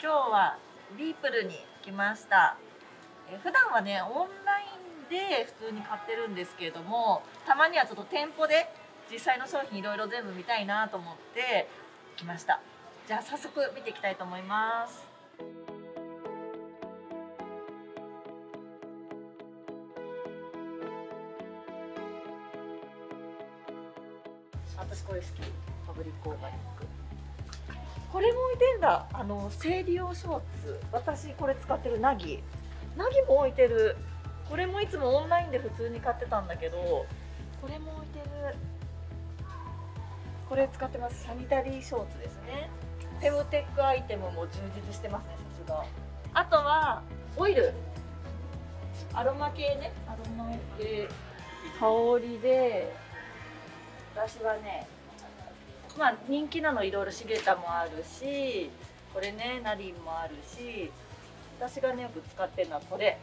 今日はビープルに来ました。え普段はねオンラインで普通に買ってるんですけれどもたまにはちょっと店舗で実際の商品いろいろ全部見たいなと思って来ました。じゃあ早速見ていきたいと思います。私これ好き。ファブリックオーガニック。これも置いてんだ。あの生理用ショーツ。私これ使ってるナギ。ナギも置いてる。これもいつもオンラインで普通に買ってたんだけどこれも置いてる。これ使ってます。サニタリーショーツですね。フェムテックアイテムも充実してますねさすが。あとはオイル。アロマ系ね。アロマ系。香りで私はねまあ人気なのいろいろシゲタもあるしこれねナリンもあるし私がねよく使ってるのはこれ。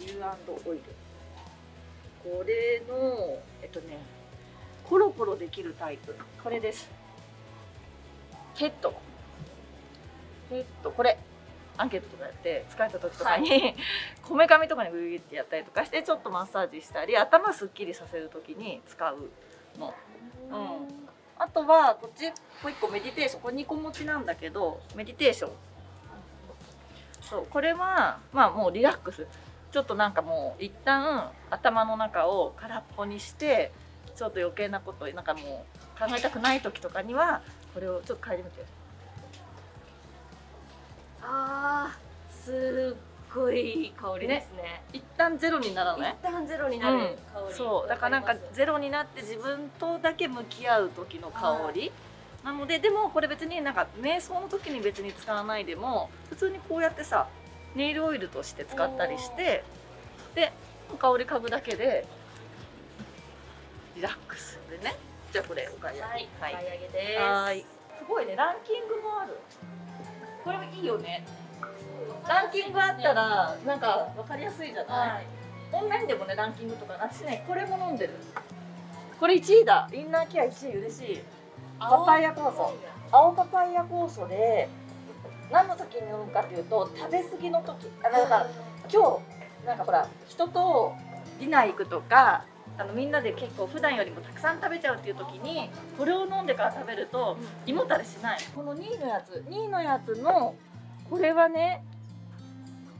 U& オイル。これのえっとねコロコロできるタイプ。これです。ヘッド。ヘッド。これ。アンケートとかやって疲れた時とかに、こめかみとかにグイグイってやったりとかしてちょっとマッサージしたり頭すっきりさせる時に使うの。うん、あとはこっちもう一個メディテーションこれ2個持ちなんだけどメディテーション。そうこれはまあもうリラックス。ちょっとなんかもう一旦頭の中を空っぽにしてちょっと余計なことなんかもう考えたくない時とかにはこれをちょっと嗅いでみてあーすっごいいい香りですね。一旦ゼロにならない？一旦ゼロになる。香り、そうだからなんかゼロになって自分とだけ向き合う時の香り、なのででもこれ別になんか瞑想の時に別に使わないでも普通にこうやってさネイルオイルとして使ったりしてで香り嗅ぐだけでリラックスでね。じゃあこれお買い上げ。はい、はい。お買い上げです。はい。すごいねランキングもある。これもいいよね。ランキングあったらなんか分かりやすいじゃない、はいオンラインでもねランキングとか私ねこれも飲んでる。これ1位だ。インナーケア1位嬉しい。パパイヤ酵素。青。パパイヤ酵素で何の時に飲むかというと食べ過ぎの時。あだから今日なんかほら人とディナー行くとかあのみんなで結構普段よりもたくさん食べちゃうっていう時にこれを飲んでから食べると胃もたれしない。この2位のやつ2位のやつのこれはね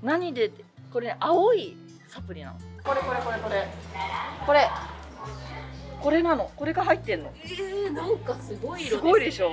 何でこれ、ね、青いサプリなの。これこれこれこれ。これ。これなの。これが入ってんの。えー、なんかすごい色です、ね、すごいでしょ？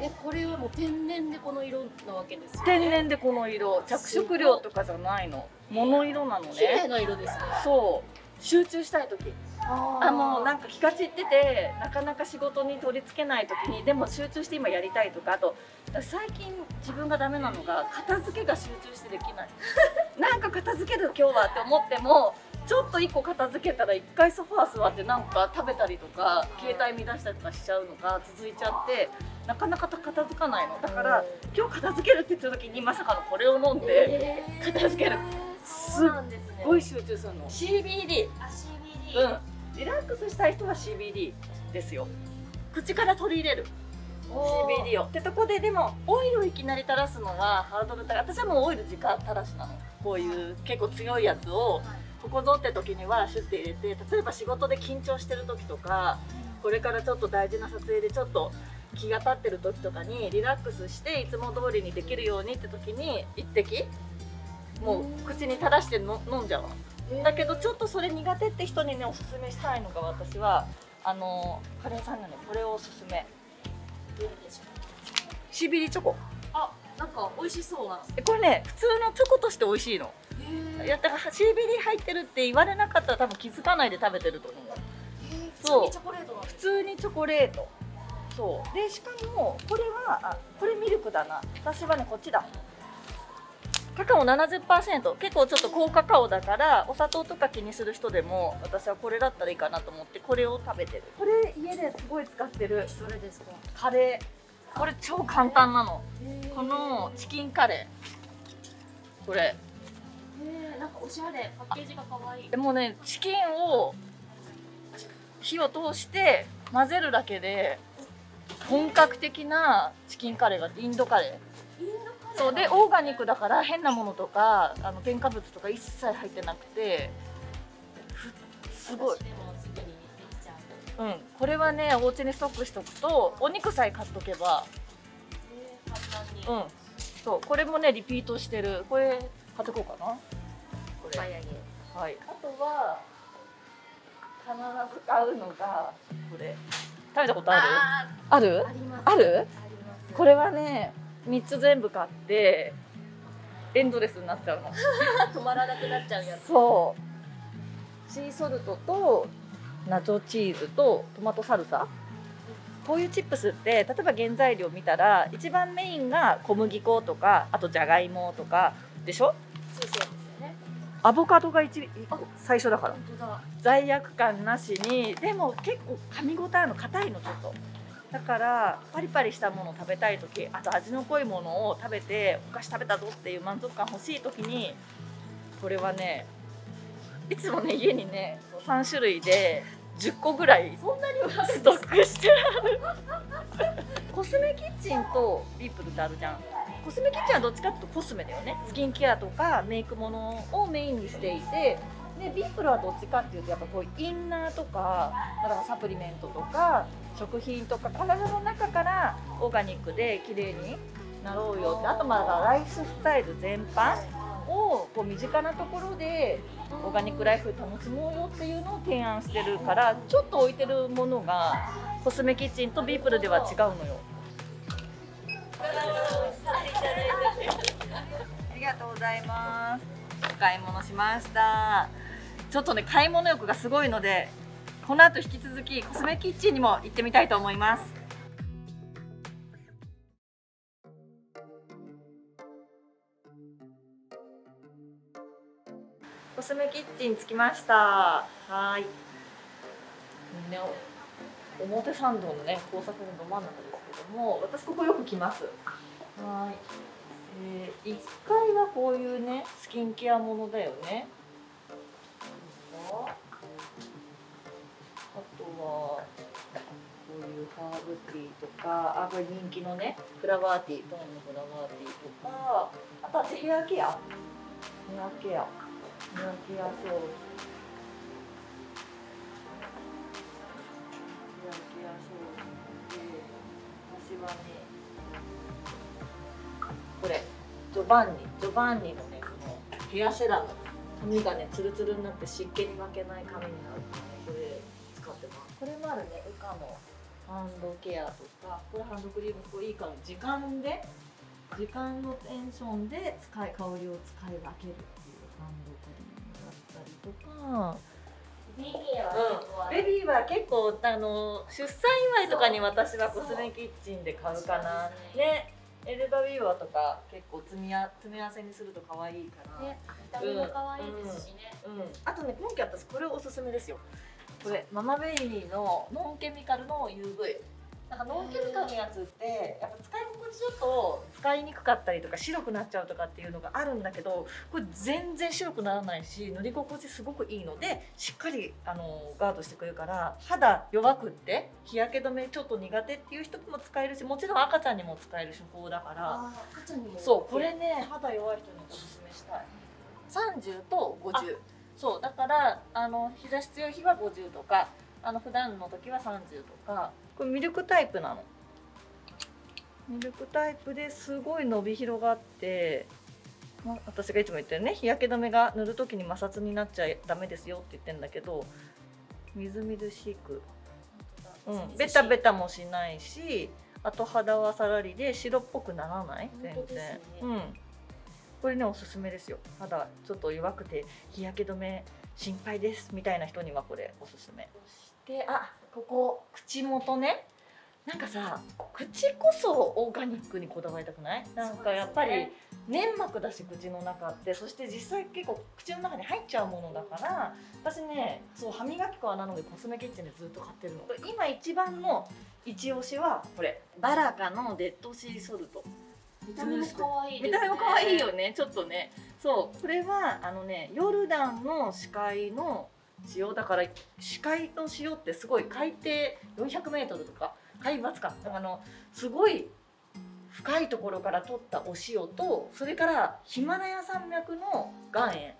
えこれはもう天然でこの色なわけですよ、ね、天然でこの色。着色料とかじゃないの。物色なの綺麗ねな色ですね。そう。集中したい時ああのなんか気が散っててなかなか仕事に取り付けない時にでも集中して今やりたいとかあと私最近自分がダメなのが片付けが集中してできない。なんか片付ける今日はって思ってもちょっと一個片付けたら一回ソファー座ってなんか食べたりとか携帯乱したりとかしちゃうのが続いちゃってなかなか片付かないの。だから今日片付けるって言った時にまさかのこれを飲んでえー。片付ける。そうなんですね。すごい集中するの。CBD あ CBD、うんリラックスしたい人は CBD ですよ。口から取り入れる。CBD を。ってとこででもオイルをいきなり垂らすのはハードル高い。私はもうオイル直垂らしなの。こういう結構強いやつをここぞって時にはシュッて入れて例えば仕事で緊張してる時とかこれからちょっと大事な撮影でちょっと気が立ってる時とかにリラックスしていつも通りにできるようにって時に一滴もう口に垂らしての飲んじゃうのだけどちょっとそれ苦手って人にねおすすめしたいのが私はあのカレーさんがねこれをおすすめ。しょう CBD チョコ。あなんか美味しそうな。えこれね普通のチョコとして美味しいの。へいやだから CBD 入ってるって言われなかったら多分気づかないで食べてると思う。普そう。通にチョコレートなんです普通にチョコレート。そう。でしかもこれはあこれミルクだな。私はねこっちだカカオ70%結構ちょっと高カカオだからお砂糖とか気にする人でも私はこれだったらいいかなと思ってこれを食べてる。これ家ですごい使ってる。どれですか？カレー。これ超簡単なの。へー。このチキンカレー。これ。へーなんかおしゃれ。パッケージが可愛い。でもねチキンを火を通して混ぜるだけで本格的なチキンカレーがインドカレーそうでオーガニックだから変なものとかあの添加物とか一切入ってなくてふすごい。ううん。これはねお家にストックしとくとお肉さえ買っとけばうん。そうこれもねリピートしてる。これ買ってこうかな。これ。はい、あとは必ず買うのがこれ。食べたことある？あある？ーある？これはね3つ全部買ってエンドレスになっちゃうの。止まらなくなっちゃうやつ。そう。シーソルトとナチョチーズとトマトサルサ。こういうチップスって例えば原材料見たら一番メインが小麦粉とかあとじゃがいもとかでしょ？そうそうですよね。アボカドが一最初だから。罪悪感なしにでも結構噛み応えの硬いのちょっとだからパリパリしたものを食べたい時あと味の濃いものを食べてお菓子食べたぞっていう満足感欲しい時にこれはねいつもね家にね3種類で10個ぐらいそんなにストックしてある。コスメキッチンとリップルってあるじゃん。コスメキッチンはどっちかっていうとコスメだよね。スキンケアとかメイクものをメインにしていてでビップルはどっちかっていうとやっぱこうインナーとかだからサプリメントとか食品とか体の中からオーガニックで綺麗になろうよってあとまあライフスタイル全般をこう身近なところでオーガニックライフ楽しもうよっていうのを提案してるからちょっと置いてるものがコスメキッチンとビープルでは違うのよ。ありがとうございます。お買い物しました。ちょっとね買い物欲がすごいのでこの後引き続きコスメキッチンにも行ってみたいと思います。コスメキッチン着きました。はーいね表参道のね交差点のど真ん中ですけども私ここよく来ます。はーい、えー、1階はこういうねスキンケアものだよねティーとかあこれ人気のねフラワーティートーンのフラワーティーとかあとはヘアケアヘアケアヘアケアソース。ヘアケアソースで私はねこれジョバンニジョバンニのねこのヘアセラム髪がねツルツルになって湿気に負けない髪になるからねこれ使ってます。これもあるねウカのハンドケアとかこれハンドクリームすごいいいから時間で時間のテンションで使い香りを使い分けるっていうハンドクリームだったりとか。ベビーは結構ある。ベビーは結構あの出産祝いとかに私はコスメキッチンで買うかな。ね。エルバビーバーとか結構積みあ詰め合わせにすると可愛いから、ね見た目も可愛いですしね、うん、あとね今期私これおすすめですよこれママベイビーのノンケミカルの UV なんかノンケミカルのやつってやっぱ使い心地ちょっと使いにくかったりとか白くなっちゃうとかっていうのがあるんだけどこれ全然白くならないし塗り心地すごくいいのでしっかりあのガードしてくれるから肌弱くって日焼け止めちょっと苦手っていう人にも使えるしもちろん赤ちゃんにも使える手法だから。あー赤ちゃんにも。そうこれね肌弱い人におすすめしたい。30と50そうだからあの日差し強い日は50とかあの普段の時は30とか。これミルクタイプなの？ミルクタイプですごい伸び広がって、ま私がいつも言ってるね日焼け止めが塗る時に摩擦になっちゃダメですよって言ってるんだけどみずみずしく。うん、ベタベタもしないしあと肌はさらりで白っぽくならない？全然、ねうんこれねおすすめですよ。肌ちょっと弱くて日焼け止め心配ですみたいな人にはこれおすすめ。そしてあここ口元ね。なんかさ口こそオーガニックにこだわりたくない？なんかやっぱり、粘膜だし口の中ってそして実際結構口の中に入っちゃうものだから私ねそう歯磨き粉はなのでコスメキッチンでずっと買ってるの。今一番の一押しはこれ。バラカのデッドシーソルト。見た目も可愛いですね。見た目も可愛いよねちょっとね。そうこれはあのねヨルダンの視界の塩だから視界の塩ってすごい海底 400m とか海抜かだかあのすごい深いところから取ったお塩とそれからヒマラヤ山脈の岩塩。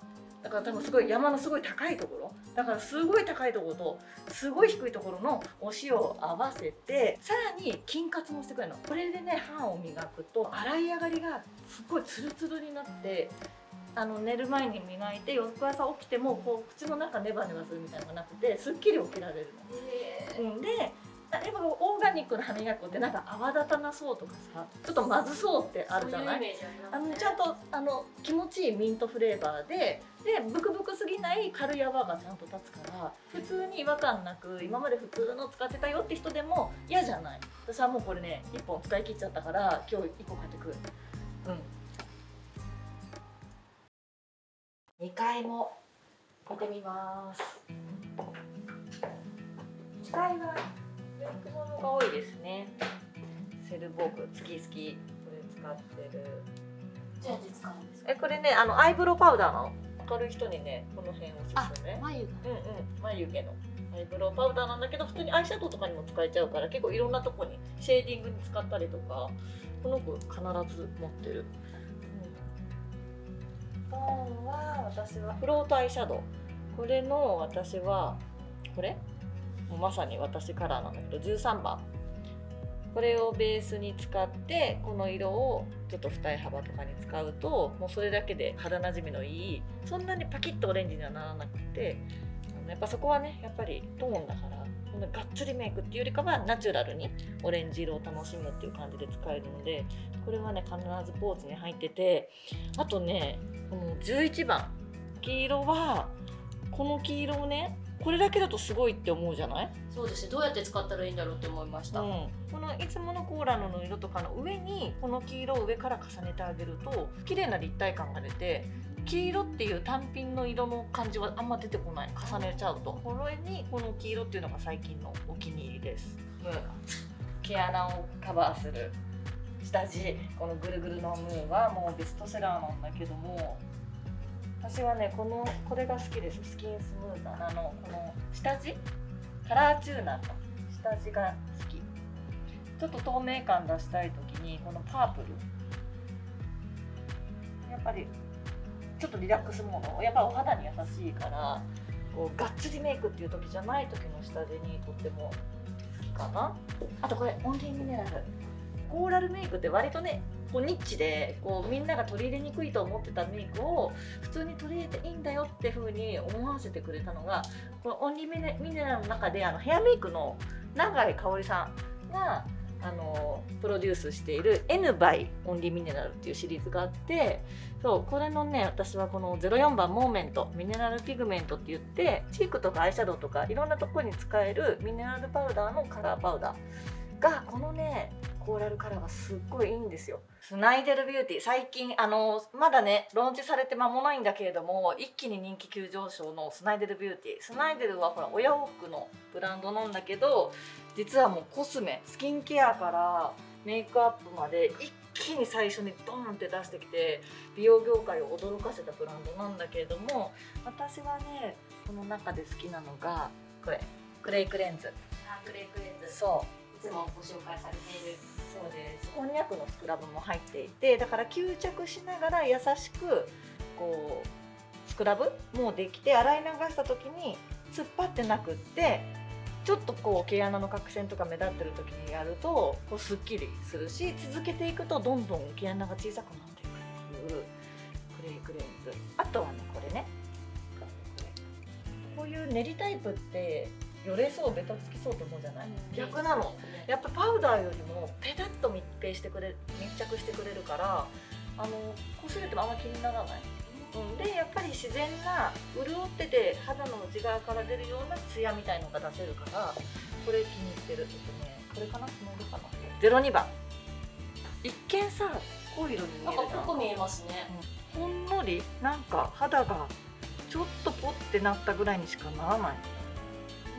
だから多分すごい山のすごい高いところだからすごい高いところとすごい低いところのお塩を合わせてさらに金カツもしてくれるの。これでね歯を磨くと洗い上がりがすごいツルツルになってあの寝る前に磨いて翌朝起きてもこう口の中ネバネバするみたいなのがなくてすっきり起きられるの。うん、でやっぱオーガニックの歯磨き粉ってなんか泡立たなそうとかさちょっとまずそうってあるじゃない？あのちゃんとあの気持ちいいミントフレーバーででブクブクすぎない軽い泡がちゃんと立つから普通に違和感なく今まで普通の使ってたよって人でも嫌じゃない。私はもうこれね1本使い切っちゃったから今日1個買ってくる。うん。2回も見てみます。機械はメイクものが多いですね。セルボーク月々これ使ってる。じゃあ使うんですか？えこれねあのアイブロウパウダーなの明るい人にねこの辺おあすすめ。眉がうんうん眉毛の。アイブロウパウダーなんだけど普通にアイシャドウとかにも使えちゃうから結構いろんなとこにシェーディングに使ったりとかこの子必ず持ってる、うん、トーンは私はフロートアイシャドウ。これの私はこれ？もうまさに私カラーなんだけど13番。これをベースに使ってこの色をちょっと二重幅とかに使うともうそれだけで肌なじみのいいそんなにパキッとオレンジにはならなくてやっぱそこはねやっぱりトーンだからそんながっつりメイクっていうよりかはナチュラルにオレンジ色を楽しむっていう感じで使えるのでこれはね必ずポーチに入っててあとねこの11番。黄色はこの黄色をねこれだけだとすごいって思うじゃない？そうですね。どうやって使ったらいいんだろうって思いました、うん、このいつものコーラの色とかの上にこの黄色を上から重ねてあげると綺麗な立体感が出て黄色っていう単品の色の感じはあんま出てこない。重ねちゃうと。これにこの黄色っていうのが最近のお気に入りです。ムー毛穴をカバーする。下地。このぐるぐるのムーはもうベストセラーなんだけども私はねこのこれが好きです。スキンスムーザーのこの下地？カラーチューナーの下地が好き。ちょっと透明感出したい時にこのパープル。やっぱりちょっとリラックスモード。やっぱお肌に優しいからこうがっつりメイクっていう時じゃない時の下地にとっても好きかな。あとこれオンリーミネラル。コーラルメイクって割とねこうニッチでこうみんなが取り入れにくいと思ってたメイクを普通に取り入れていいんだよって風に思わせてくれたのがこのオンリーミネミネラルの中であのヘアメイクの永井香織さんがあのプロデュースしている N by オンリーミネラルっていうシリーズがあってそうこれのね私はこの04番モーメントミネラルピグメントって言ってチークとかアイシャドウとかいろんなところに使えるミネラルパウダーのカラーパウダーがこのねコーラルカラーがすっごいいいんですよ。スナイデルビューティー。最近あのまだねローンチされて間もないんだけれども一気に人気急上昇のスナイデルビューティー。スナイデルはほらお洋服のブランドなんだけど実はもうコスメスキンケアからメイクアップまで一気に最初にドーンって出してきて美容業界を驚かせたブランドなんだけれども私はねこの中で好きなのがこれ。クレイクレンズ。あクレイクレンズ。そう。いつもご紹介されている。そうです。こんにゃくのスクラブも入っていてだから吸着しながら優しくこうスクラブもできて洗い流した時に突っ張ってなくってちょっとこう毛穴の角栓とか目立ってる時にやるとこうすっきりするし続けていくとどんどん毛穴が小さくなっていくっていうクレイクレンズ。あとはねこれね。これこういう練りタイプってよれそうベタつきそうと思うじゃない、逆なの。やっぱパウダーよりもペタッと密閉してくれ密着してくれるからあのこすれてもあんま気にならない、うん、でやっぱり自然な潤ってて肌の内側から出るようなツヤみたいのが出せるからこれ気に入ってる。ちょっとねこれかな？この色かな？02番。一見さ濃い色に見なんえるじゃん。か濃く見えますね。ほんのりなんか肌がちょっとポッてなったぐらいにしかならない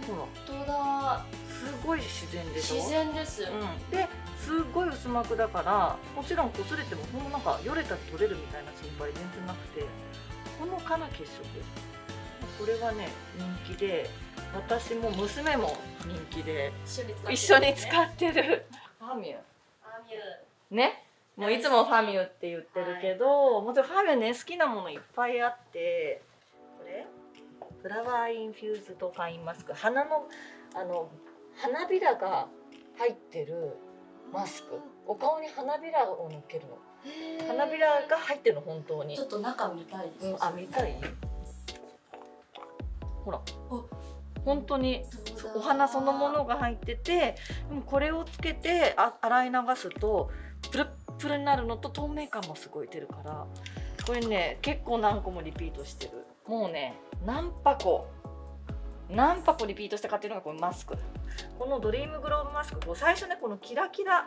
ほら本当だ。すごい自然でしょ？自然です、うん、ですっごい薄膜だからもちろん擦れてもほんのなんかよれたら取れるみたいな心配全然なくてほのかな血色これはね人気で私も娘も人気で一緒に使ってる。ねファミュアミュね？もういつもファミュって言ってるけど、もちろんファミュね好きなものいっぱいあってフラワーインフューズドファインマスク。花のあの花びらが入ってるマスク。お顔に花びらをのっけるの。花びらが入ってるの本当に。ちょっと中見たいです、うん、あ見たいほら。お。本当にお花そのものが入っててでもこれをつけてあ洗い流すとプルップルになるのと透明感もすごい出るから。これね結構何個もリピートしてるもうね何箱何箱リピートして買ってるのがこのマスク。このドリームグローブマスクこう最初ねこのキラキラ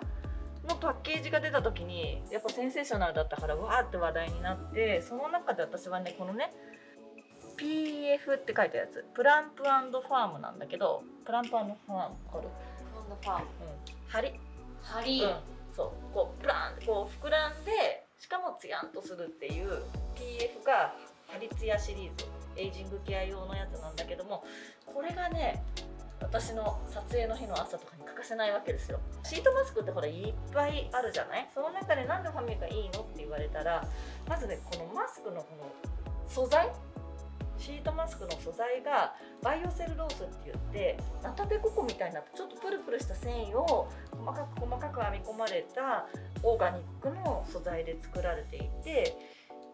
のパッケージが出た時にやっぱセンセーショナルだったからわーって話題になってその中で私はねこのね PF って書いたやつ。プランプファームなんだけどプランプファームこれ、こんなパンうん、針、針、うん、そう。こうプランこう膨らんでしかもツヤンとするっていう PF が針ツヤシリーズエイジングケア用のやつなんだけどもこれがね私の撮影の日の朝とかに欠かせないわけですよ。シートマスクってほらいっぱいあるじゃない？その中でなんでファミがいいのって言われたらまずねこのマスクのこの素材？シートマスクの素材がバイオセルロースって言ってナタデココみたいなちょっとプルプルした繊維を細かく細かく編み込まれたオーガニックの素材で作られていて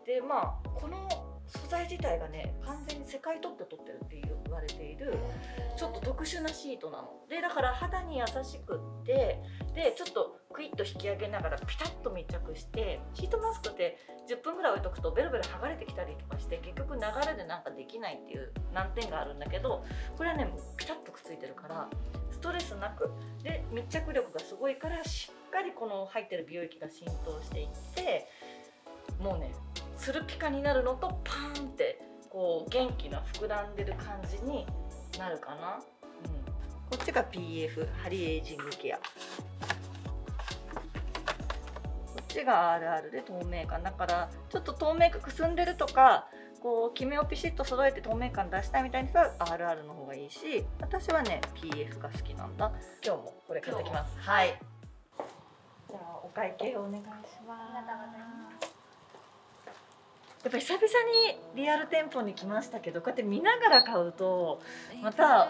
でまあこの素材自体がね完全に世界トップ取ってるって言われているちょっと特殊なシートなの。でだから肌に優しくってでちょっとクイッと引き上げながらピタッと密着してシートマスクって10分ぐらい置いとくとベロベロ剥がれてきたりとかして結局流れでなんかできないっていう難点があるんだけどこれはねもうピタッとくっついてるからストレスなく。で密着力がすごいからしっかりこの入ってる美容液が浸透していってもうねツルピカになるのとパーンってこう元気な膨らんでる感じになるかな、うん、こっちが PF ハリエイジングケア。こっちが RR で透明感。だからちょっと透明感くすんでるとかこうキメをピシッと揃えて透明感出したいみたいにさ RR の方がいいし私はね PF が好きなんだ。今日もこれ買ってきます。はい。じゃあお会計お願いします。ありがとうございまやっぱり久々にリアル店舗に来ましたけどこうやって見ながら買うとまた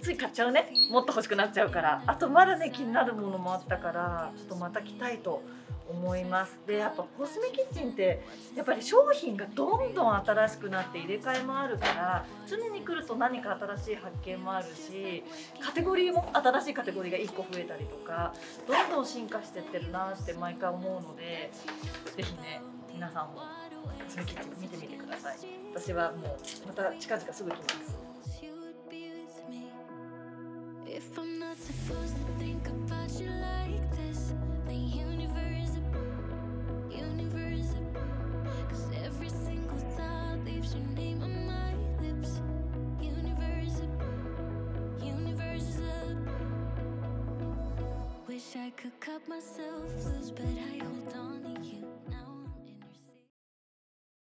つい買っちゃうね。もっと欲しくなっちゃうから。あとまだね気になるものもあったからちょっとまた来たいと思います。でやっぱコスメキッチンってやっぱり商品がどんどん新しくなって入れ替えもあるから常に来ると何か新しい発見もあるしカテゴリーも新しいカテゴリーが1個増えたりとかどんどん進化してってるなって毎回思うのでぜひね皆さんもコスメキッチン見てみてください。私はもうまた近々すぐ来ます. If I'm not supposed to think about you like this, the universe, I could cut myself loose, but I hold on to you.